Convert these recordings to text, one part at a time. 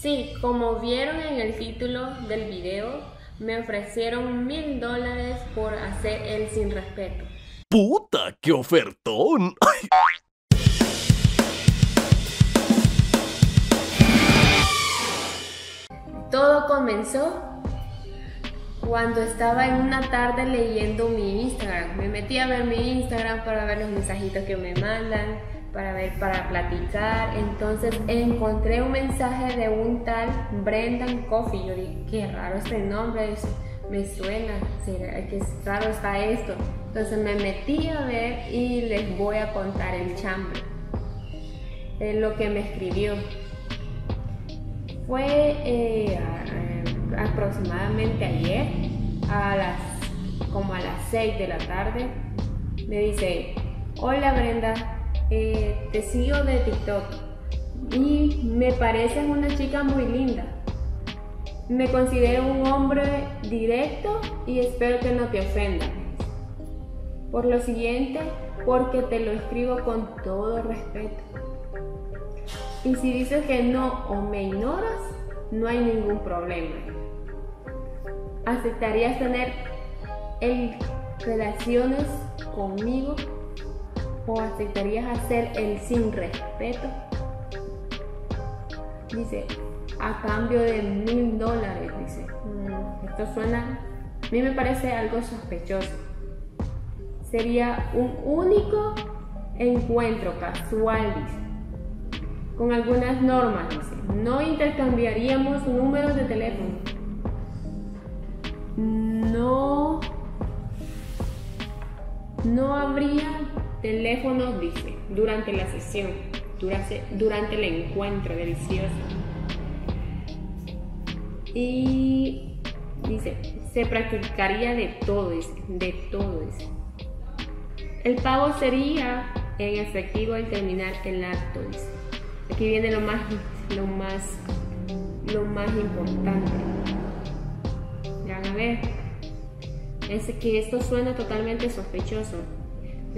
Sí, como vieron en el título del video, me ofrecieron mil dólares por hacer el sin respeto. ¡Puta, qué ofertón! Todo comenzó cuando estaba en una tarde leyendo mi Instagram. Me metí a ver mi Instagram para ver los mensajitos que me mandan, para ver, para platicar. Entonces encontré un mensaje de un tal Brendan Coffee. Yo dije, qué raro este nombre, me suena, qué raro está esto. Entonces me metí a ver y les voy a contar el chambre. Es lo que me escribió. Fue eh, aproximadamente ayer, a las, como a las 6 de la tarde, me dice, hola Brenda, eh, te sigo de TikTok y me pareces una chica muy linda. Me considero un hombre directo y espero que no te ofenda. Por lo siguiente, porque te lo escribo con todo respeto. Y si dices que no o me ignoras, no hay ningún problema. ¿Aceptarías tener relaciones conmigo o aceptarías hacer el sin respeto? Dice, a cambio de mil dólares, dice. Mm, esto suena, a mí me parece algo sospechoso. Sería un único encuentro casual, dice, con algunas normas, dice. No intercambiaríamos números de teléfono. No, no habría teléfono, dice, durante la sesión, durante, durante el encuentro delicioso. Y dice, se practicaría de todo, de todo. El pago sería en efectivo al terminar el acto. Aquí viene lo más, lo más, lo más importante. Ya a ver. Es que esto suena totalmente sospechoso.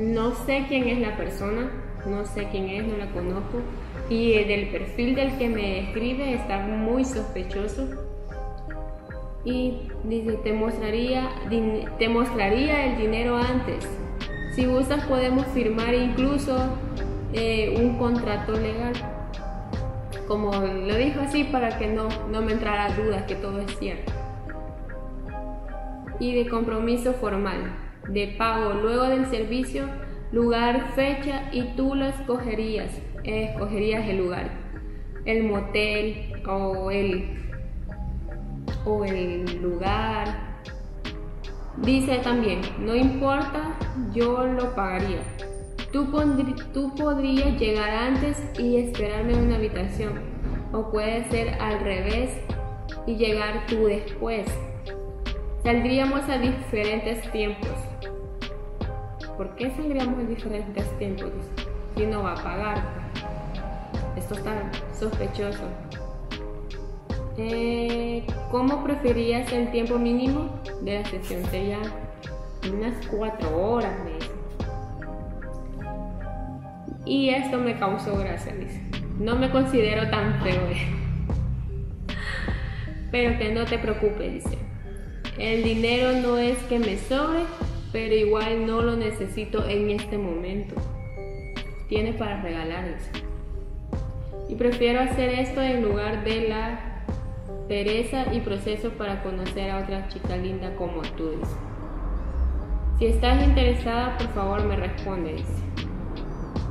No sé quién es la persona, no sé quién es, no la conozco. Y del perfil del que me escribe está muy sospechoso. Y dice, te mostraría, te mostraría el dinero antes. Si gustas podemos firmar incluso eh, un contrato legal como lo dijo así para que no, no me entrara dudas que todo es cierto. Y de compromiso formal, de pago luego del servicio, lugar, fecha y tú lo escogerías, escogerías el lugar, el motel o el, o el lugar. Dice también, no importa, yo lo pagaría. Tú, podrías llegar antes y esperarme en una habitación, o puede ser al revés y llegar tú después. Saldríamos a diferentes tiempos. ¿Por qué saldríamos a diferentes tiempos si no va a pagar? Esto está sospechoso. Eh, ¿Cómo preferías el tiempo mínimo de la sesión? Sería unas cuatro horas, me y esto me causó gracia, dice. No me considero tan feo. Pero que no te preocupes, dice. El dinero no es que me sobre, pero igual no lo necesito en este momento. Tiene para regalar, dice. Y prefiero hacer esto en lugar de la pereza y proceso para conocer a otra chica linda como tú. Si estás interesada, por favor me responde, dice.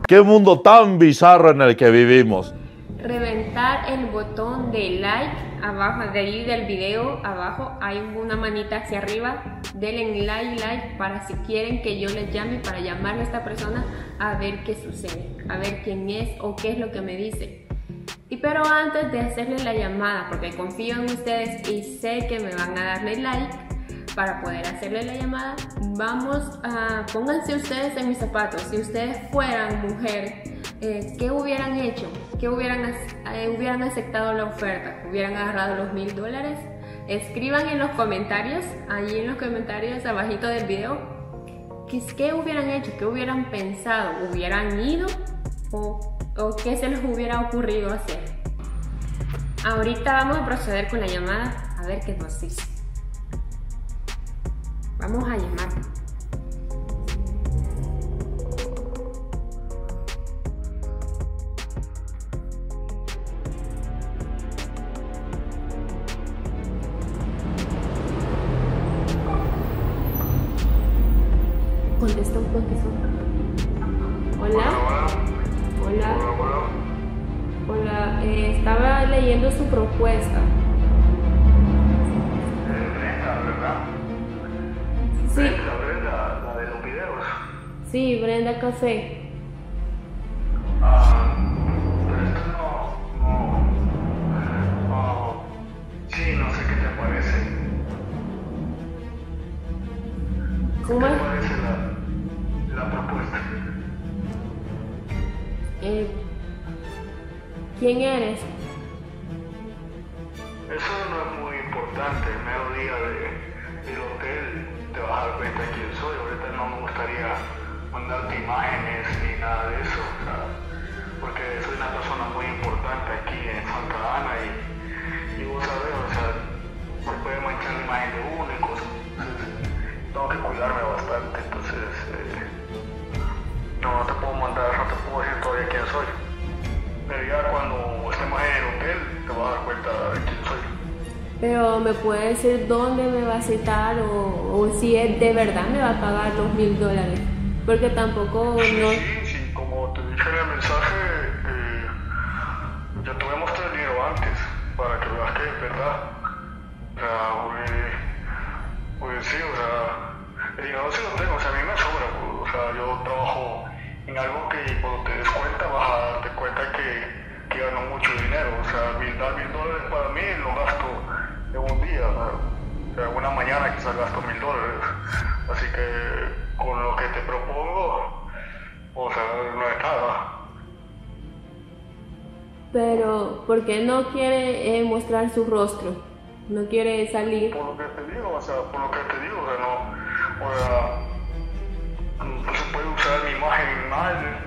Qué mundo tan bizarro en el que vivimos. Reventar el botón de like abajo, de ahí del video, abajo hay una manita hacia arriba. Denle like, like para si quieren que yo les llame, para llamarle a esta persona a ver qué sucede, a ver quién es o qué es lo que me dice. Y pero antes de hacerle la llamada, porque confío en ustedes y sé que me van a darle like, para poder hacerle la llamada, vamos a, pónganse ustedes en mis zapatos, si ustedes fueran mujer, eh, ¿qué hubieran hecho? ¿Qué hubieran, eh, hubieran aceptado la oferta? ¿Hubieran agarrado los mil dólares? Escriban en los comentarios, allí en los comentarios abajito del video, ¿qué, qué hubieran hecho? ¿Qué hubieran pensado? ¿Hubieran ido? ¿O, ¿O qué se les hubiera ocurrido hacer? Ahorita vamos a proceder con la llamada a ver qué nos dice. Vamos a llamar. Contestó, contestó. Hola. Hola. Hola. Eh, estaba leyendo su propuesta. Brenda, ¿verdad? Sí, Brenda, la de los videos. sí, Brenda Café. ¿Quién eres? Eso no es muy importante. El mediodía de, del hotel te vas a dar cuenta quién soy. Ahorita no me gustaría mandarte imágenes ni nada de eso. sea, porque soy una persona muy importante aquí en Santa Ana y, y vos sabés, o sea, se puede manchar la imagen de uno y cosas. Entonces, tengo que cuidarme bastante. Pero me puede decir dónde me va a citar o, o si es de verdad me va a pagar los mil dólares. Porque tampoco no... Sí, sí, como te dije en el mensaje, eh, ya te voy a mostrar el dinero antes para que veas que es verdad. O sea, porque, pues sí, o sea, el dinero sí lo tengo, o sea, a mí me sobra, pues, o sea, yo trabajo en algo que cuando te des cuenta vas a darte cuenta que, que gano mucho dinero, o sea, mil, mil dólares para mí lo gasto o sea, una mañana quizás gasto mil dólares, así que con lo que te propongo, o sea, no es nada. Pero, ¿por qué no quiere eh, mostrar su rostro? No quiere salir. Por lo que te digo, o sea, por lo que te digo, o sea, no, o sea, no se puede usar mi imagen mal,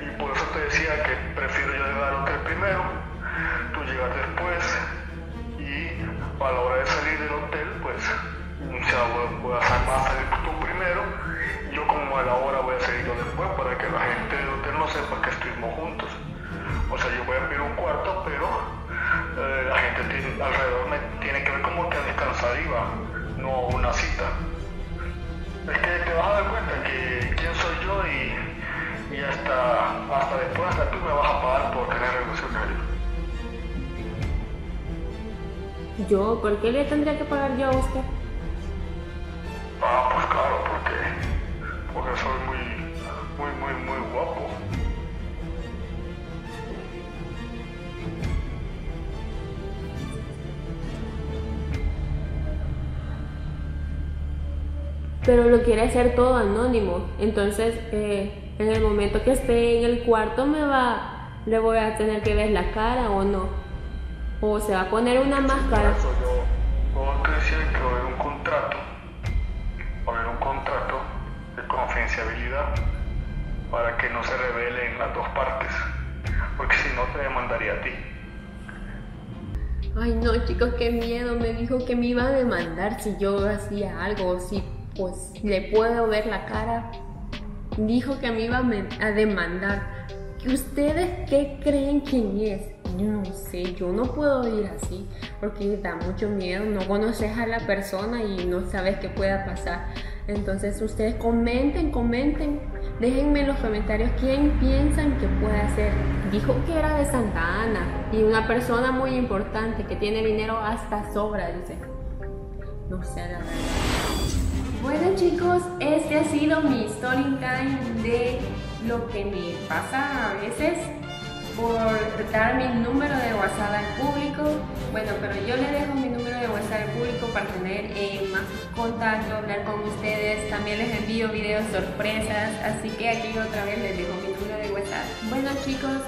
y por eso te decía que prefiero yo llegar hotel primero, tú llegas después, y a la hora de salir del hotel, pues, sea, voy- voy a salir, tú primero, y yo como a la hora voy a salir yo después, para que la gente del hotel no sepa que estuvimos juntos. O sea, yo voy a pedir un cuarto, pero eh, la gente alrededor me tiene que ver como que a descansar iba, no una cita. Es que te vas a dar cuenta que quién soy yo y, y hasta, hasta después hasta tú me vas a pagar por tener relaciones. ¿Yo? ¿Por qué le tendría que pagar yo a usted? Ah, pues claro, porque, porque soy muy, muy, muy, muy guapo. Pero lo quiere hacer todo anónimo. Entonces, eh, en el momento que esté en el cuarto me va, le voy a tener que ver la cara o no. O se va a poner una máscara. Eso yo, decía que va a haber un contrato, va a haber un contrato de confidencialidad para que no se revelen las dos partes, porque si no te demandaría a ti. Ay, no, chicos, qué miedo. Me dijo que me iba a demandar si yo hacía algo, o si pues le puedo ver la cara. Dijo que me iba a demandar. ¿Ustedes qué creen quién es? Yo no sé, yo no puedo ir así porque da mucho miedo. No conoces a la persona y no sabes qué pueda pasar. Entonces, ustedes comenten, comenten. Déjenme en los comentarios quién piensan que puede ser. Dijo que era de Santa Ana y una persona muy importante que tiene dinero hasta sobra, dice. No sé, la verdad. Bueno chicos, este ha sido mi story de lo que me pasa a veces por dar mi número de WhatsApp al público. Bueno, pero yo le dejo mi número de WhatsApp al público para tener eh, más contacto, hablar con ustedes. También les envío videos sorpresas, así que aquí otra vez les dejo mi número de WhatsApp. Bueno chicos,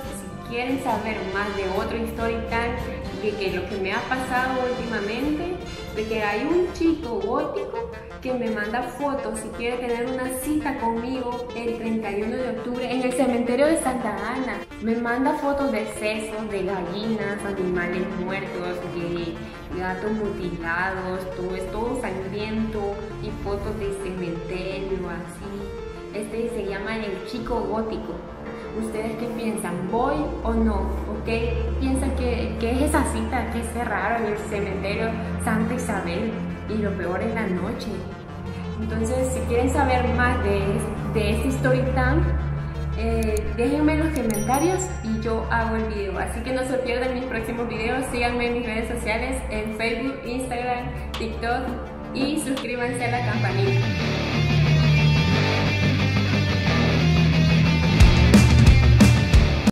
quieren saber más de otro story time, de que lo que me ha pasado últimamente, de que hay un chico gótico que me manda fotos si quiere tener una cita conmigo el 31 de octubre en el cementerio de Santa Ana. Me manda fotos de sesos, de gallinas, animales muertos, de gatos mutilados, todo es todo sangriento y fotos de cementerio así. Este se llama el chico gótico. ¿Ustedes qué piensan? ¿Voy o no? ¿Ok? ¿Piensan que, que es esa cita que es raro en el cementerio Santa Isabel? Y lo peor es la noche. Entonces, si quieren saber más de, de este story time, eh, déjenme en los comentarios y yo hago el video. Así que no se pierdan mis próximos videos. Síganme en mis redes sociales, en Facebook, Instagram, TikTok y suscríbanse a la campanita.